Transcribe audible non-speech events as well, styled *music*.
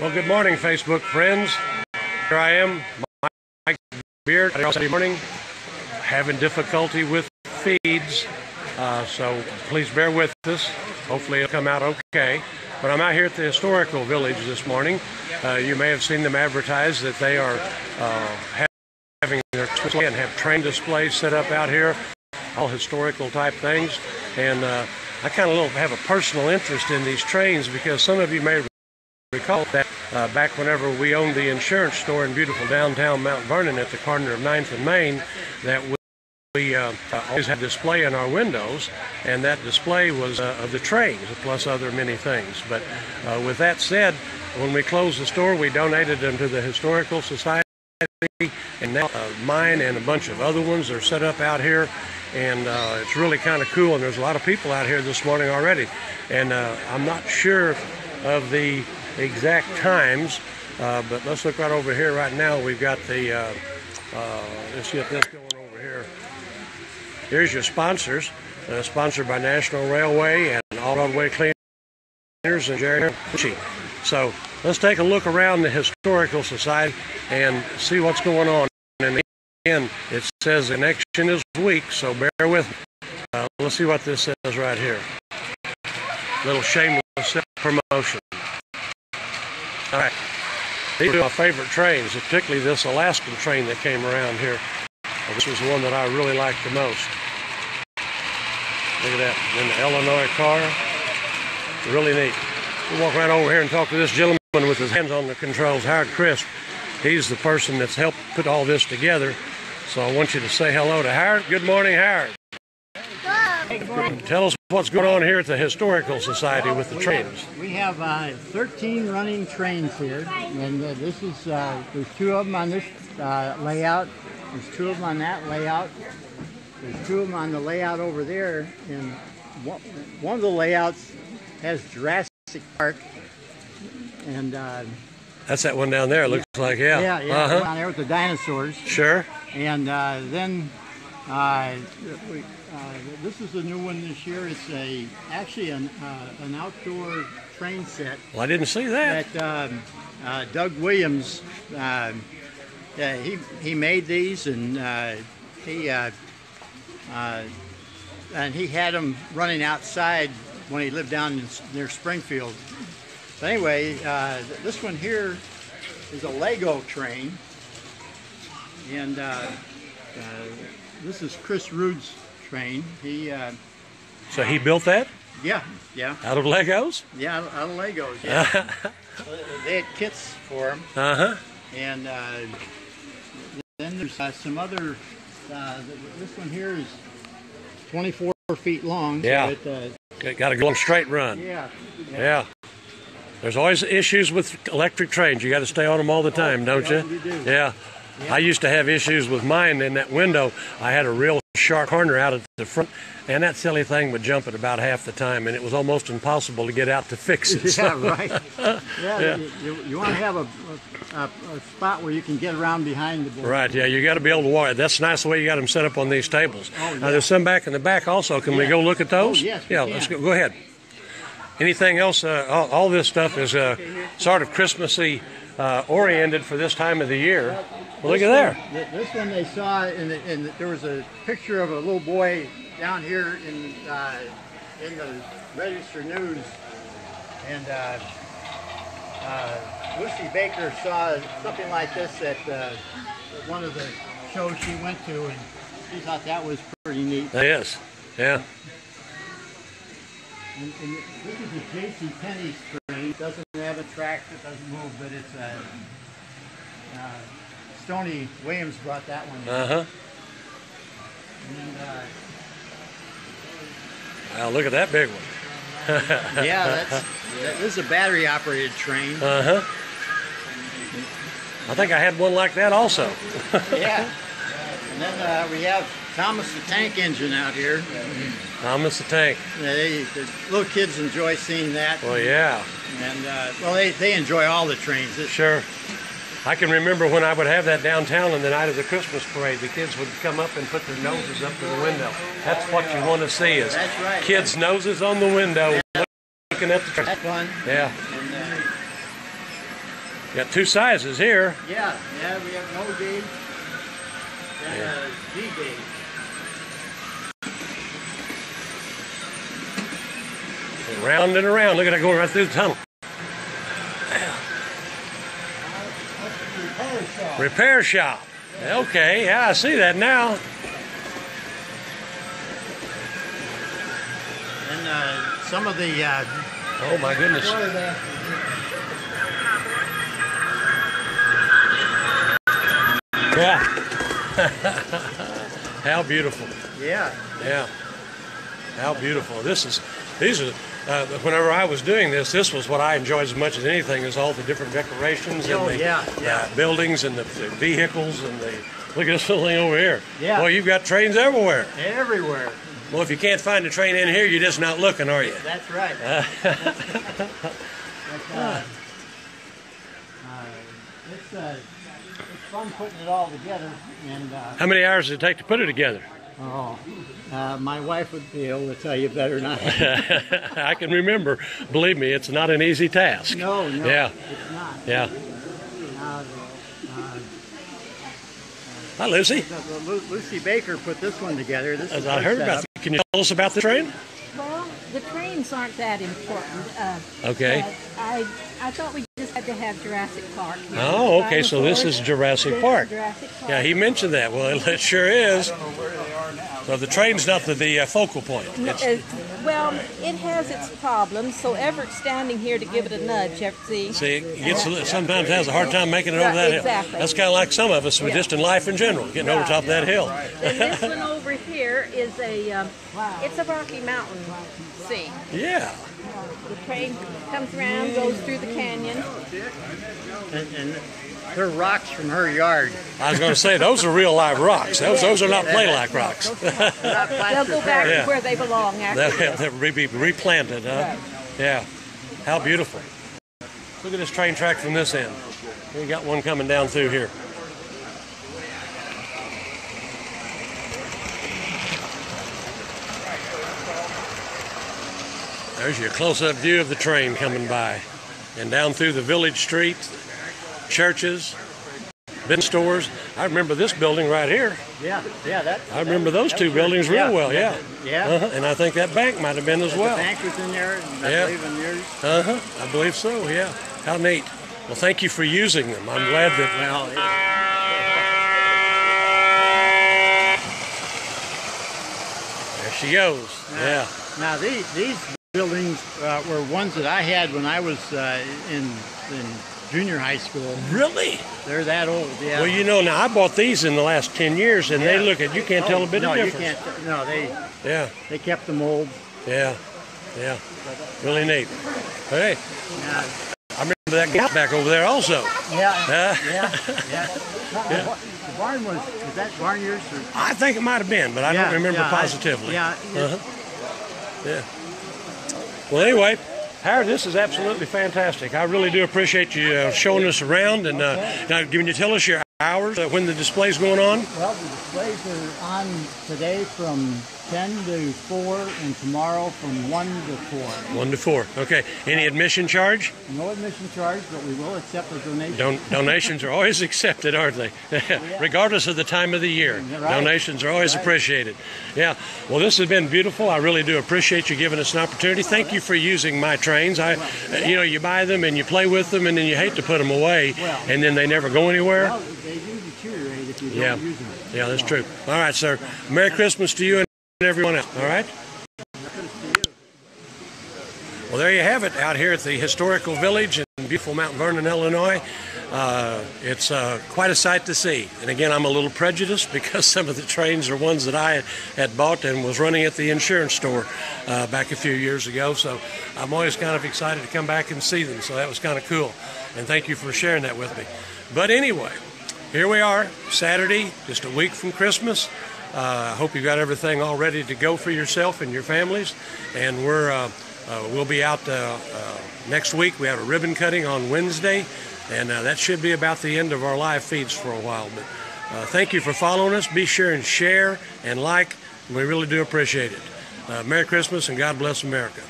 Well, good morning, Facebook friends. Here I am, Mike Beard. Saturday morning, having difficulty with feeds, uh, so please bear with us. Hopefully, it'll come out okay. But I'm out here at the historical village this morning. Uh, you may have seen them advertise that they are uh, having their display and have train displays set up out here, all historical type things. And uh, I kind of have a personal interest in these trains because some of you may recall that uh, back whenever we owned the insurance store in beautiful downtown Mount Vernon at the corner of 9th and Main, that we uh, always had display in our windows, and that display was uh, of the trains, plus other many things. But uh, with that said, when we closed the store, we donated them to the Historical Society, and now uh, mine and a bunch of other ones are set up out here, and uh, it's really kind of cool. And there's a lot of people out here this morning already, and uh, I'm not sure of the exact times, but let's look right over here right now. We've got the let's get this going over here. Here's your sponsors, uh, sponsored by National Railway and All Roadway Cleaners and Jerry Ritchie. So let's take a look around the Historical Society and see what's going on. And again, it says connection is weak, so bear with me. Uh, let's see what this says right here. Little shameless promotion. All right. These are my favorite trains, particularly this Alaskan train that came around here. This was the one that I really liked the most. Look at that. In the Illinois car. Really neat. We'll walk right over here and talk to this gentleman with his hands on the controls, Howard Crisp. He's the person that's helped put all this together. So I want you to say hello to Howard. Good morning, Howard. Hey, good morning. Tell us what's going on here at the Historical Society with the we trains. Have, we have uh, 13 running trains here, and uh, this is uh, there's two of them on this uh, layout, there's two of them on that layout. There's two of them on the layout over there. And one, one of the layouts has Jurassic Park. And uh, that's that one down there. It looks like yeah. Yeah, yeah. Uh-huh. Down there with the dinosaurs. Sure. And uh, then uh, uh, this is a new one this year. It's a actually an, uh, an outdoor train set. Well, I didn't see that. That um, uh, Doug Williams yeah, he he made these and uh, he uh, uh, and he had them running outside when he lived down in, near Springfield. So anyway, uh, this one here is a Lego train, and uh, uh, this is Chris Rude's train. He so he built that. Yeah, yeah. Out of Legos? Yeah, out of Legos. Yeah. *laughs* they had kits for him. Uh huh. And then there's uh, some other. Uh, this one here is 24 feet long. Yeah. So it, uh, Got to go straight run. Yeah, yeah. Yeah. There's always issues with electric trains. You got to stay on them all the time, oh, don't you? you do. Yeah. Yeah. I used to have issues with mine in that window. I had a real sharp corner out at the front, and that silly thing would jump at about half the time, and it was almost impossible to get out to fix it. *laughs* So. Yeah, right. *laughs* yeah, yeah. You, you, you, want to have a, a, a, spot where you can get around behind the board. Right, yeah, you got to be able to walk. That's nice the way you got them set up on these tables. Oh, yeah. Now, there's some back in the back also. Can yeah. we go look at those? Oh, yes, yeah, let's go. Go ahead. Anything else? Uh, all, all, this stuff is uh, sort of Christmassy uh, oriented for this time of the year. Well, look at there. This one they saw, in the, in the, there was a picture of a little boy down here in uh, in the Register News, and uh, uh, Lucy Baker saw something like this at uh, one of the shows she went to, and she thought that was pretty neat. Yes, yeah. And, and this is a J.C. Penney's train. It doesn't have a track that doesn't move, but it's a. Stony Williams brought that one. Uh huh. And, uh, Wow, look at that big one. *laughs* yeah, that's that is a battery operated train. Uh huh. I think I had one like that also. *laughs* yeah. And then uh, we have Thomas the Tank Engine out here. Thomas the Tank. Yeah, they, the little kids enjoy seeing that. Well, yeah. And uh, well, they, they enjoy all the trains. It's, sure. I can remember when I would have that downtown on the night of the Christmas parade. The kids would come up and put their noses up to the window. That's what you want to see is right. kids' noses on the window, yeah. looking at the. That's fun. Yeah. And, uh, Got two sizes here. Yeah, yeah, we have no gauge and a G gauge. Round and around. Look at that going right through the tunnel. Repair shop. Repair shop. Okay, yeah, I see that now. And uh, some of the uh, Oh my goodness. Yeah. *laughs* How beautiful. yeah, Yeah. How beautiful. This is, these are, uh, whenever I was doing this, this was what I enjoyed as much as anything is all the different decorations Oh, and the yeah, yeah. uh, buildings and the, the vehicles and the, look at this *laughs* little thing over here. Yeah. Well, you've got trains everywhere. everywhere. Well, if you can't find a train in here, you're just not looking, are you? That's right. Uh, *laughs* uh, it's, uh, it's fun putting it all together, and uh, How many hours did it take to put it together? Oh, uh, my wife would be able to tell you better than I. *laughs* I can remember. Believe me, it's not an easy task. No, no, Yeah. it's not. Yeah. Uh, uh, Hi, Lucy. the- the Lu- Lucy Baker put this one together. This As is I her heard about, setup. can you tell us about the train? Well, the trains aren't that important. Uh, Okay. I I thought we just had to have Jurassic Park. here. Oh, okay, so this is Jurassic This is Park. Jurassic Park. Yeah, he mentioned that. Well, it sure is. So the train's not the, the uh, focal point. It's, Uh, well, it has its problems, so Everett's standing here to give it a nudge. ever- See? see, it gets a li- sometimes has a hard time making it over that hill. Exactly. That's kind of like some of us, but Yeah. just in life in general, getting over top of that hill. *laughs* And this one over here is a um, it's a Rocky Mountain scene. Yeah. The train comes around, goes through the canyon. And, and they're rocks from her yard. I was going to say those are real live rocks. Those, those are not play like rocks. They're not They'll go *laughs* back Yeah. to where they belong after. They'll, they'll re- be replanted, huh? Yeah. How beautiful. Look at this train track from this end. We got one coming down through here. There's your close-up view of the train coming by. And down through the village street, churches, business stores. I remember this building right here. Yeah, yeah, that. I remember those two buildings real well, yeah. Yeah. Uh-huh. And I think that bank might have been as well. The bank was in there, and I Yeah. believe in yours. Uh huh. I believe so. Yeah. How neat. Well, thank you for using them. I'm glad that. Well, it- There she goes. Yeah. now these these buildings uh, were ones that I had when I was uh, in in junior high school. Really? They're that old. Yeah. Well, you know, now I bought these in the last ten years, and they look at you can't tell a bit no, of you can't. No, they Yeah. they kept the mold. Yeah. Yeah. Really neat. Hey, Yeah. I remember that gap back over there also. Yeah. Huh? yeah. *laughs* Yeah. The barn was was that barn yours or? I think it might have been, but I Yeah, don't remember yeah, I- positively. yeah. Uh-huh. Yeah. Well, anyway, Howard, this is absolutely fantastic. I really do appreciate you uh, showing us around and uh, now, can you tell us your hours uh, when the display's going on? Well, the displays are on today from 10 to 4 and tomorrow from 1 to 4. One to four. Okay. Any admission charge? No admission charge, but we will accept a donation. Don- donations are always *laughs* accepted, aren't they? *laughs* Regardless of the time of the year, Right. donations are always Right. appreciated. Yeah. Well, this has been beautiful. I really do appreciate you giving us an opportunity. Thank you for using my trains. I, you know, you buy them and you play with them, and then you hate to put them away, Well- and then they never go anywhere. Well, they do deteriorate if you don't Yeah. use them. Yeah, that's true. All right, sir. Merry Christmas to you and everyone else. All right. Well, there you have it out here at the historical village in beautiful Mount Vernon, Illinois. Uh, it's uh, quite a sight to see. And again, I'm a little prejudiced *laughs* because some of the trains are ones that I had bought and was running at the insurance store uh, back a few years ago. So I'm always kind of excited to come back and see them. So that was kind of cool. And thank you for sharing that with me. But anyway, here we are, Saturday, just a week from Christmas. Uh, I hope you've got everything all ready to go for yourself and your families. And we're uh, uh, we'll be out uh, uh, next week. We have a ribbon cutting on Wednesday, and uh, that should be about the end of our live feeds for a while. But uh, thank you for following us. Be sure and share and like. We really do appreciate it. Uh, Merry Christmas and God bless America.